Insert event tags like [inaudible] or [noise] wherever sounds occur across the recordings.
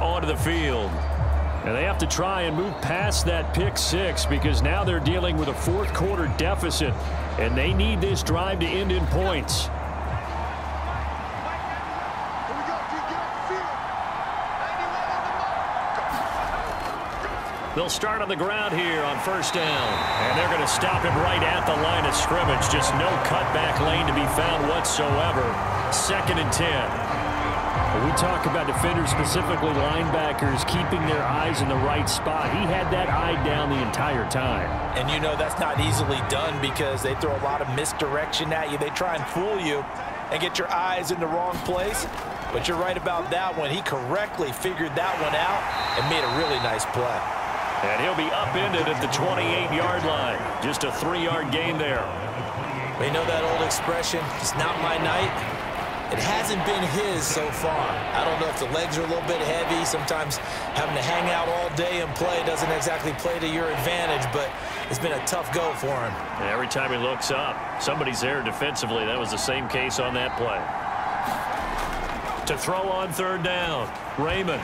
onto the field. And they have to try and move past that pick six because now they're dealing with a fourth quarter deficit. And they need this drive to end in points. They'll start on the ground here on first down. And they're going to stop him right at the line of scrimmage. Just no cutback lane to be found whatsoever. Second and ten. We talk about defenders, specifically linebackers, keeping their eyes in the right spot. He had that eye down the entire time. And you know that's not easily done because they throw a lot of misdirection at you. They try and fool you and get your eyes in the wrong place. But you're right about that one. He correctly figured that one out and made a really nice play. And he'll be upended at the 28-yard line. Just a three-yard gain there. We know that old expression, it's not my night. It hasn't been his so far. I don't know if the legs are a little bit heavy. Sometimes having to hang out all day and play doesn't exactly play to your advantage, but it's been a tough go for him. And every time he looks up, somebody's there defensively. That was the same case on that play. To throw on third down, Raymond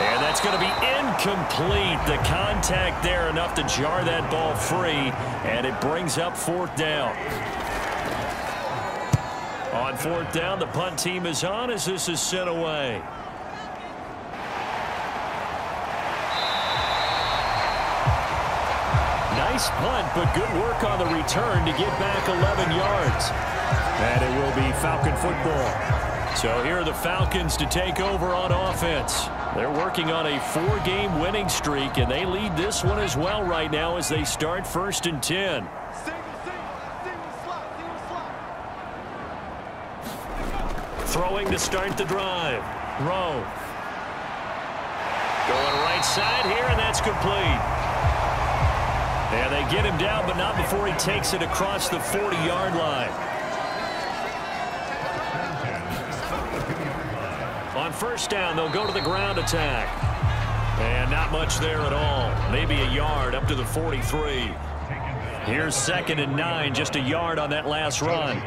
and that's going to be incomplete. The contact there enough to jar that ball free, and it brings up fourth down. On fourth down, the punt team is on as this is sent away. Nice punt, but good work on the return to get back 11 yards. And it will be Falcon football. So here are the Falcons to take over on offense. They're working on a four-game winning streak, and they lead this one as well right now as they start first and 10. Throwing to start the drive. Rowe. Going right side here, and that's complete. And they get him down, but not before he takes it across the 40-yard line. On first down, they'll go to the ground attack. And not much there at all. Maybe a yard up to the 43. Here's second and nine, just a yard on that last run.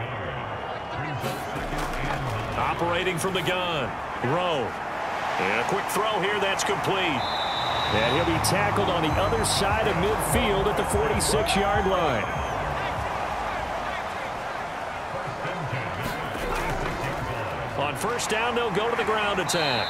Operating from the gun. Rowe. And a quick throw here, that's complete. And he'll be tackled on the other side of midfield at the 46-yard line. On first down, they'll go to the ground attack.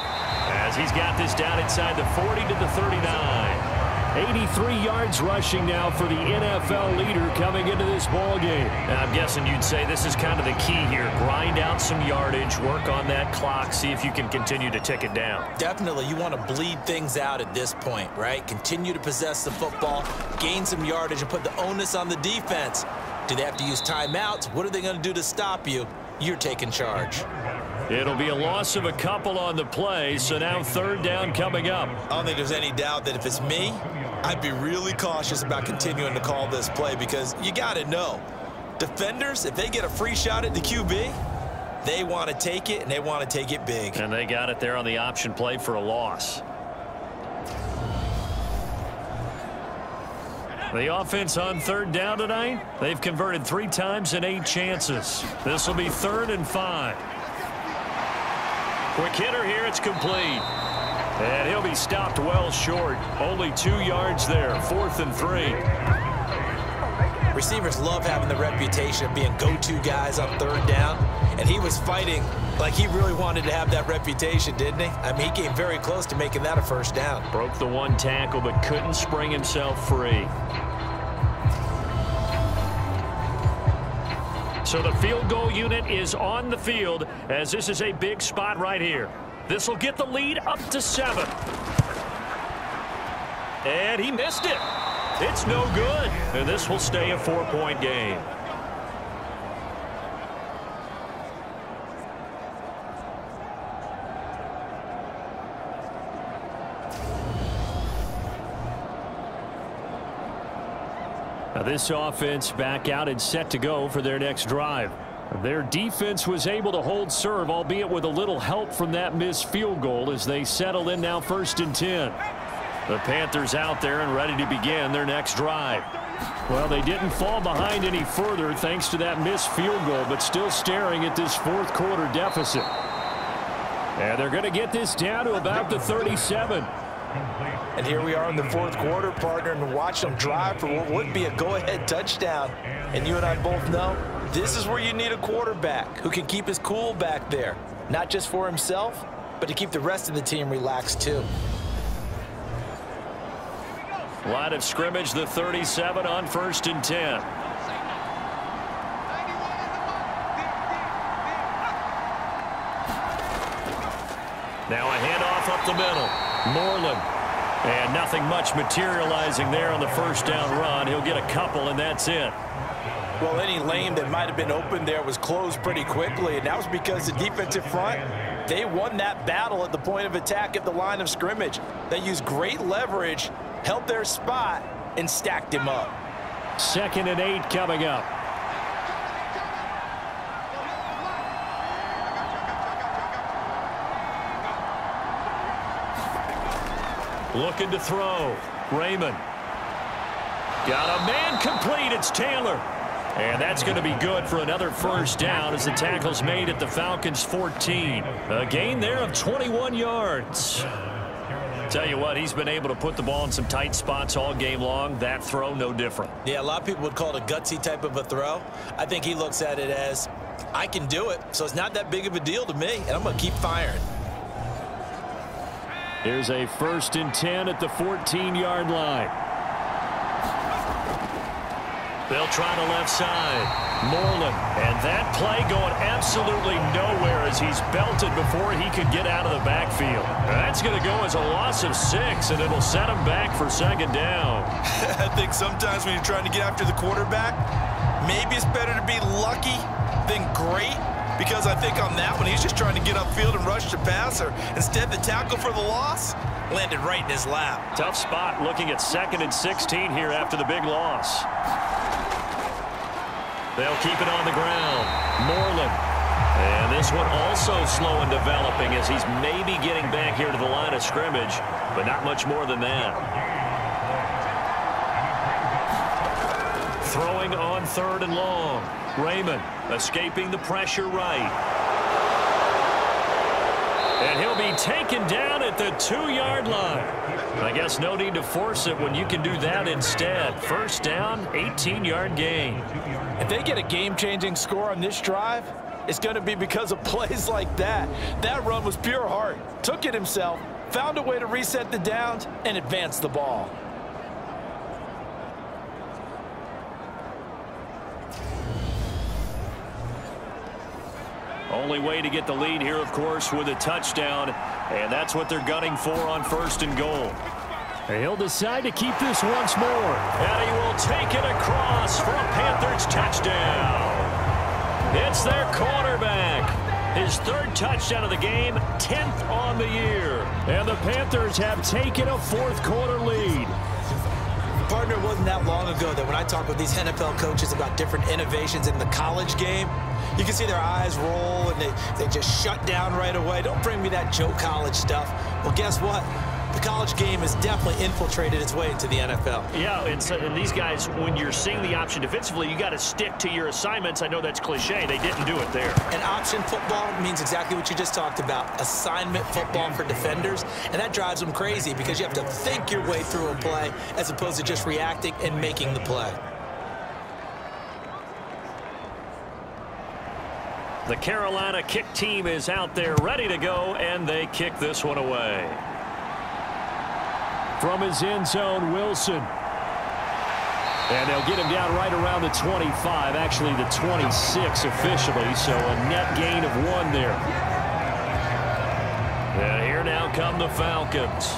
As he's got this down inside the 40 to the 39. 83 yards rushing now for the NFL leader coming into this ball game. I'm guessing you'd say this is kind of the key here. Grind out some yardage, work on that clock, see if you can continue to tick it down. Definitely. You want to bleed things out at this point, right? Continue to possess the football, gain some yardage, and put the onus on the defense. Do they have to use timeouts? What are they going to do to stop you? You're taking charge. It'll be a loss of a couple on the play, so now third down coming up. I don't think there's any doubt that if it's me, I'd be really cautious about continuing to call this play because you got to know, defenders, if they get a free shot at the QB, they want to take it, and they want to take it big. And they got it there on the option play for a loss. The offense on third down tonight, they've converted three times in eight chances. This will be third and five. Quick hitter here. It's complete. And he'll be stopped well short. Only two yards there. Fourth and three. Receivers love having the reputation of being go-to guys on third down. And he was fighting like he really wanted to have that reputation, didn't he? I mean, he came very close to making that a first down. Broke the one tackle, but couldn't spring himself free. So the field goal unit is on the field as this is a big spot right here. This will get the lead up to seven. And he missed it. It's no good. And this will stay a four-point game. Now this offense back out and set to go for their next drive. Their defense was able to hold serve, albeit with a little help from that missed field goal as they settle in now first and 10. The Panthers out there and ready to begin their next drive. Well, they didn't fall behind any further thanks to that missed field goal, but still staring at this fourth quarter deficit. And they're going to get this down to about the 37. And here we are in the fourth quarter, partner, and watch them drive for what would be a go-ahead touchdown. And you and I both know this is where you need a quarterback who can keep his cool back there. Not just for himself, but to keep the rest of the team relaxed too. Line of scrimmage, the 37 on first and 10. Now a handoff up the middle. Moreland. And nothing much materializing there on the first down run. He'll get a couple, and that's it. Well, any lane that might have been open there was closed pretty quickly, and that was because the defensive front, they won that battle at the point of attack at the line of scrimmage. They used great leverage, held their spot, and stacked him up. Second and eight coming up. Looking to throw. Raymond. Got a man complete. It's Taylor. And that's going to be good for another first down as the tackle's made at the Falcons 14. A gain there of 21 yards. Tell you what, he's been able to put the ball in some tight spots all game long. That throw, no different. Yeah, a lot of people would call it a gutsy type of a throw. I think he looks at it as, I can do it, so it's not that big of a deal to me, and I'm going to keep firing. Here's a first and 10 at the 14-yard line. They'll try the left side. Moreland. And that play going absolutely nowhere as he's belted before he could get out of the backfield. That's going to go as a loss of six, and it'll set him back for second down. [laughs] I think sometimes when you're trying to get after the quarterback, maybe it's better to be lucky than great because I think on that one, he's just trying to get upfield and rush the passer. Instead, the tackle for the loss landed right in his lap. Tough spot looking at second and 16 here after the big loss. They'll keep it on the ground. Moreland. And this one also slow in developing as he's maybe getting back here to the line of scrimmage, but not much more than that. Throwing on third and long. Raymond escaping the pressure right. And he'll be taken down the two-yard line. I guess no need to force it when you can do that instead. First down, 18-yard gain. If they get a game-changing score on this drive, it's going to be because of [laughs] plays like that. That run was pure heart. Took it himself, found a way to reset the downs, and advance the ball. Only way to get the lead here, of course, with a touchdown, and that's what they're gunning for on first and goal. He'll decide to keep this once more, and he will take it across for a Panthers touchdown. It's their quarterback. His third touchdown of the game, 10th on the year. And the Panthers have taken a fourth quarter lead. Partner, wasn't that long ago that when I talk with these NFL coaches about different innovations in the college game, you can see their eyes roll and they, they just shut down right away. Don't bring me that Joe College stuff. Well, guess what? The college game has definitely infiltrated its way into the NFL. Yeah, and, so, and these guys, when you're seeing the option defensively, you got to stick to your assignments. I know that's cliche. They didn't do it there. And option football means exactly what you just talked about, assignment football for defenders, and that drives them crazy because you have to think your way through a play as opposed to just reacting and making the play. The Carolina kick team is out there ready to go, and they kick this one away. From his end zone, Wilson. And they'll get him down right around the 25, actually the 26 officially, so a net gain of one there. And here now come the Falcons.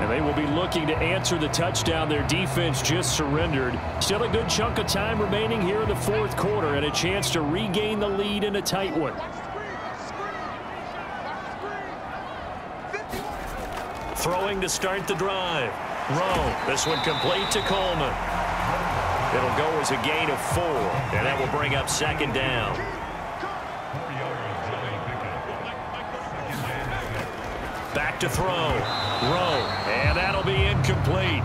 And they will be looking to answer the touchdown their defense just surrendered. Still a good chunk of time remaining here in the fourth quarter and a chance to regain the lead in a tight one. Throwing to start the drive. Rowe. This one complete to Coleman. It'll go as a gain of four, and that will bring up second down. Back to throw. Rowe. And that'll be incomplete.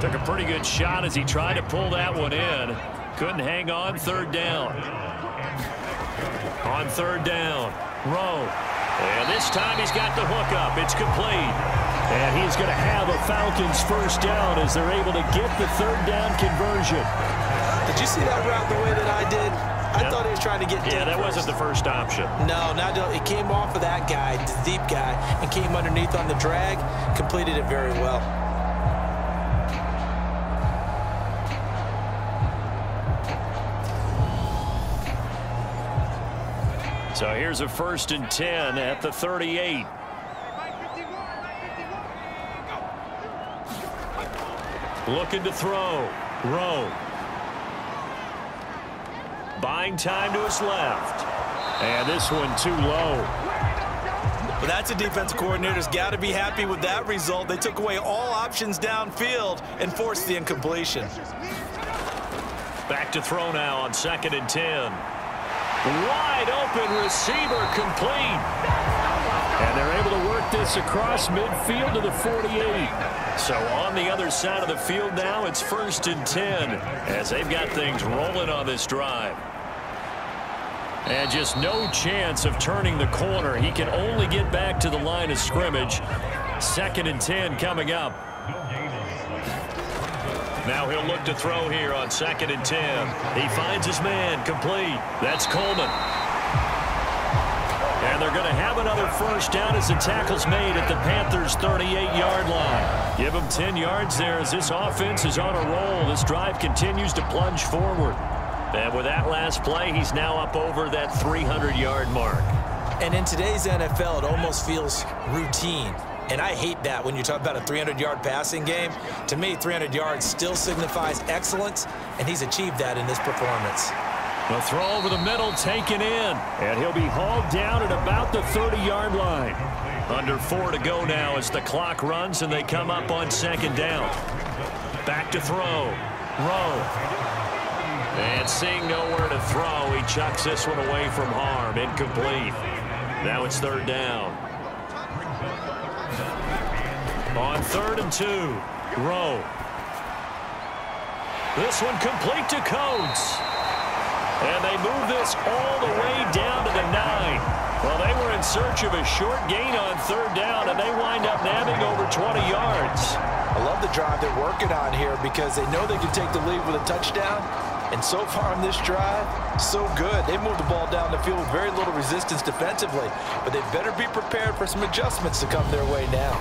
Took a pretty good shot as he tried to pull that one in. Couldn't hang on third down. On third down. Rowe. And this time he's got the hook up. It's complete. And he's going to have a Falcons first down as they're able to get the third down conversion. Did you see that route the way that I did? I Yep. thought he was trying to get Yeah, that first. wasn't the first option. No, not it came off of that guy, the deep guy, and came underneath on the drag. Completed it very well. So here's a first and 10 at the 38. Looking to throw. Rowe. Buying time to his left. And this one too low. But that's a defense coordinator's got to be happy with that result. They took away all options downfield and forced the incompletion. Back to throw now on second and 10. Wide open receiver complete. And they're able to work this across midfield to the 48. So on the other side of the field now, it's first and 10 as they've got things rolling on this drive. And just no chance of turning the corner. He can only get back to the line of scrimmage. Second and 10 coming up. Now he'll look to throw here on second and 10. He finds his man complete. That's Coleman. And they're going to have another first down as the tackle's made at the Panthers' 38-yard line. Give them 10 yards there as this offense is on a roll. This drive continues to plunge forward. And with that last play, he's now up over that 300-yard mark. And in today's NFL, it almost feels routine. And I hate that when you talk about a 300-yard passing game. To me, 300 yards still signifies excellence, and he's achieved that in this performance. The throw over the middle taken in. And he'll be hauled down at about the 30-yard line. Under four to go now as the clock runs and they come up on second down. Back to throw. Rowe. And seeing nowhere to throw, he chucks this one away from harm. Incomplete. Now it's third down. On third and two, Rowe. This one complete to Coates. And they move this all the way down to the nine. Well, they were in search of a short gain on third down, and they wind up nabbing over 20 yards. I love the drive they're working on here because they know they can take the lead with a touchdown. And so far on this drive, so good. They moved the ball down the field with very little resistance defensively. But they better be prepared for some adjustments to come their way now.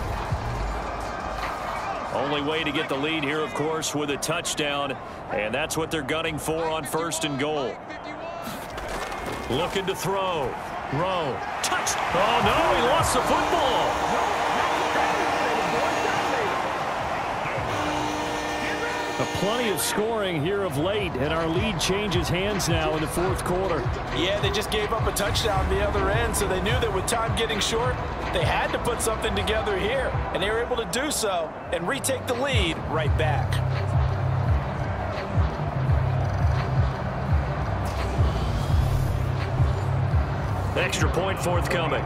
Only way to get the lead here, of course, with a touchdown. And that's what they're gunning for on first and goal. Looking to throw. Rowe. Touch. Oh, no, he lost the football. Plenty of scoring here of late, and our lead changes hands now in the fourth quarter. Yeah, they just gave up a touchdown the other end, so they knew that with time getting short, they had to put something together here, and they were able to do so and retake the lead right back. Extra point forthcoming.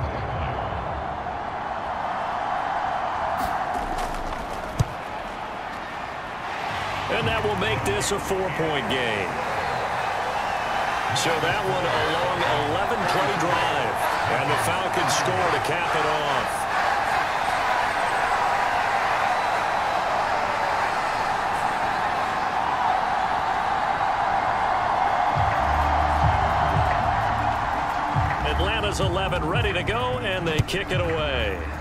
Make this a four-point game. So that one a long 11-play drive. And the Falcons score to cap it off. Atlanta's 11 ready to go, and they kick it away.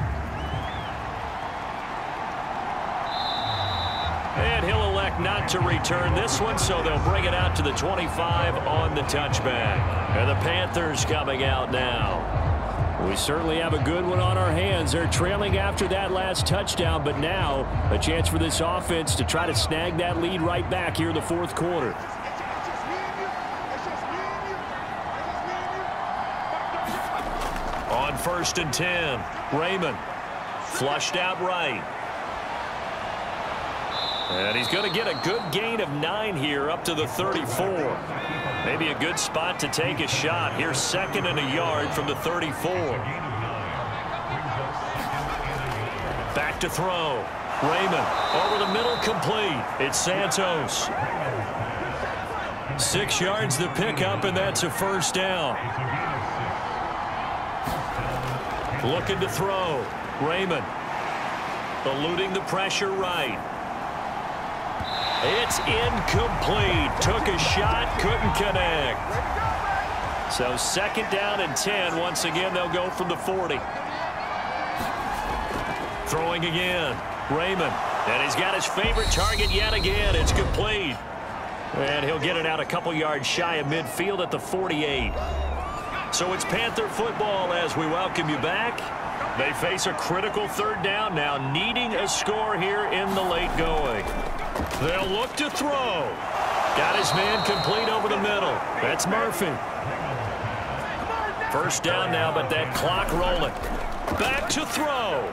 To return this one, so they'll bring it out to the 25 on the touchback. And the Panthers coming out now. We certainly have a good one on our hands. They're trailing after that last touchdown, but now a chance for this offense to try to snag that lead right back here in the fourth quarter. On first and 10, Raymond flushed out right. And he's going to get a good gain of nine here up to the 34. Maybe a good spot to take a shot. Here second and a yard from the 34. Back to throw. Raymond over the middle complete. It's Santos. Six yards the pickup, and that's a first down. Looking to throw. Raymond. Eluding the pressure right. It's incomplete. Took a shot, couldn't connect. So second down and 10. Once again, they'll go from the 40. Throwing again. Raymond. And he's got his favorite target yet again. It's complete. And he'll get it out a couple yards shy of midfield at the 48. So it's Panther football as we welcome you back. They face a critical third down now, needing a score here in the late going. They'll look to throw. Got his man complete over the middle. That's Murphy. First down now, but that clock rolling. Back to throw.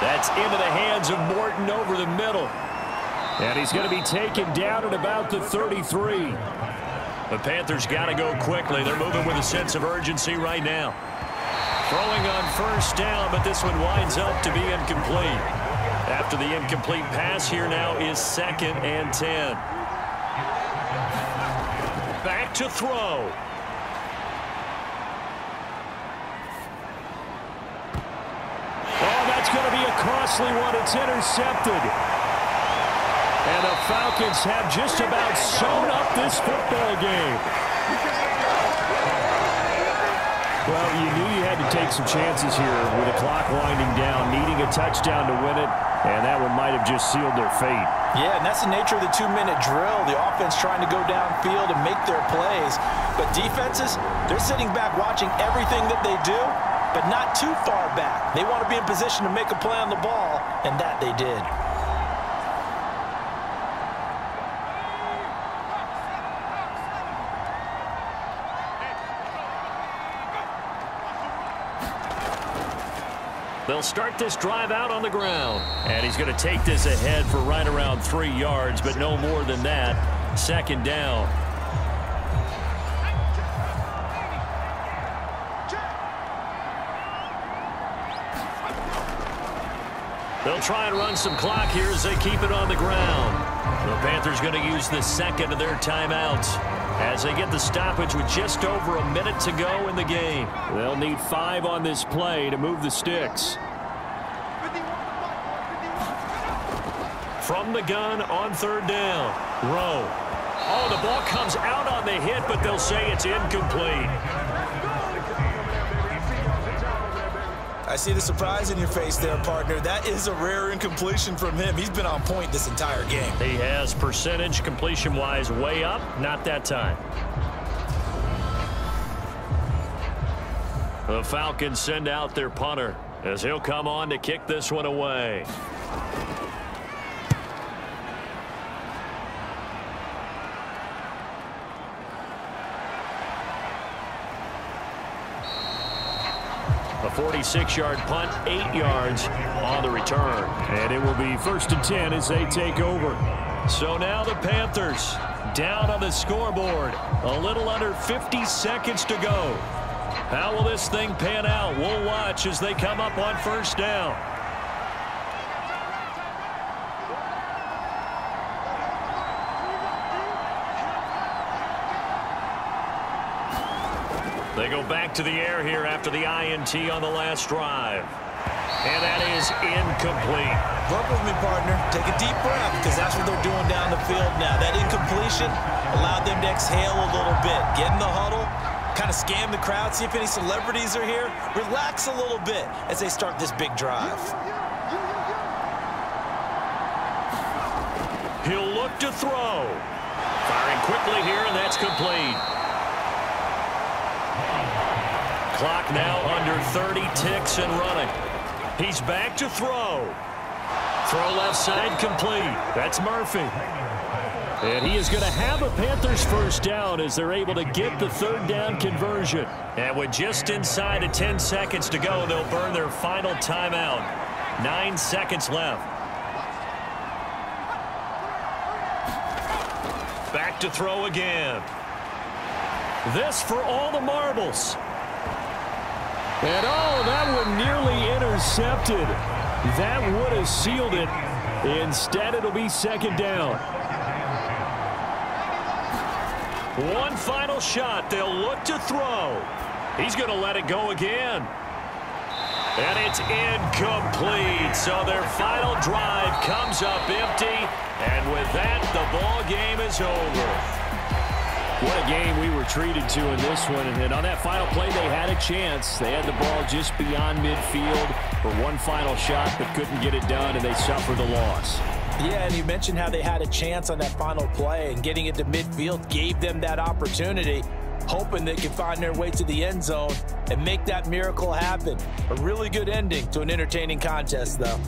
That's into the hands of Morton over the middle. And he's going to be taken down at about the 33. The Panthers got to go quickly. They're moving with a sense of urgency right now. Throwing on first down, but this one winds up to be incomplete. After the incomplete pass here now is second and 10. Back to throw. Oh, that's going to be a costly one. It's intercepted. And the Falcons have just about sewn up this football game. Well, you knew you had to take some chances here with the clock winding down, needing a touchdown to win it, and that one might have just sealed their fate. Yeah, and that's the nature of the two-minute drill. The offense trying to go downfield and make their plays. But defenses, they're sitting back watching everything that they do, but not too far back. They want to be in position to make a play on the ball, and that they did. They'll start this drive out on the ground. And he's going to take this ahead for right around three yards, but no more than that. Second down. They'll try and run some clock here as they keep it on the ground. The Panthers going to use the second of their timeouts as they get the stoppage with just over a minute to go in the game. They'll need five on this play to move the sticks. From the gun on third down. Rowe. Oh, the ball comes out on the hit, but they'll say it's incomplete. I see the surprise in your face there, partner. That is a rare incompletion from him. He's been on point this entire game. He has percentage completion-wise way up. Not that time. The Falcons send out their punter as he'll come on to kick this one away. 46-yard punt, eight yards on the return. And it will be first and 10 as they take over. So now the Panthers down on the scoreboard. A little under 50 seconds to go. How will this thing pan out? We'll watch as they come up on first down. Go back to the air here after the INT on the last drive. And that is incomplete. Work with me, partner. Take a deep breath because that's what they're doing down the field now. That incompletion allowed them to exhale a little bit. Get in the huddle, kind of scan the crowd, see if any celebrities are here. Relax a little bit as they start this big drive. He'll look to throw. Firing quickly here, and that's complete. Clock now under 30 ticks and running. He's back to throw. Throw left side complete. That's Murphy. And he is going to have a Panthers first down as they're able to get the third down conversion. And with just inside of 10 seconds to go, they'll burn their final timeout. Nine seconds left. Back to throw again. This for all the marbles. And oh, that one nearly intercepted. That would have sealed it. Instead, it'll be second down. One final shot. They'll look to throw. He's going to let it go again. And it's incomplete. So their final drive comes up empty. And with that, the ball game is over. What a game we were treated to in this one. And then on that final play, they had a chance. They had the ball just beyond midfield for one final shot, but couldn't get it done, and they suffered the loss. Yeah, and you mentioned how they had a chance on that final play, and getting it to midfield gave them that opportunity, hoping they could find their way to the end zone and make that miracle happen. A really good ending to an entertaining contest, though.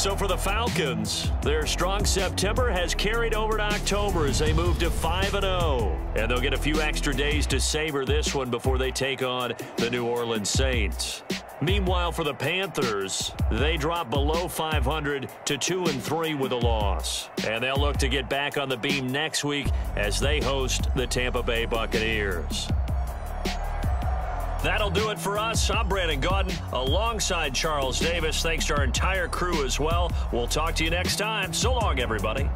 So for the Falcons, their strong September has carried over to October as they move to 5-0. And they'll get a few extra days to savor this one before they take on the New Orleans Saints. Meanwhile, for the Panthers, they drop below 500 to 2 and 3 with a loss. And they'll look to get back on the beam next week as they host the Tampa Bay Buccaneers. That'll do it for us. I'm Brandon Gaudin alongside Charles Davis. Thanks to our entire crew as well. We'll talk to you next time. So long, everybody.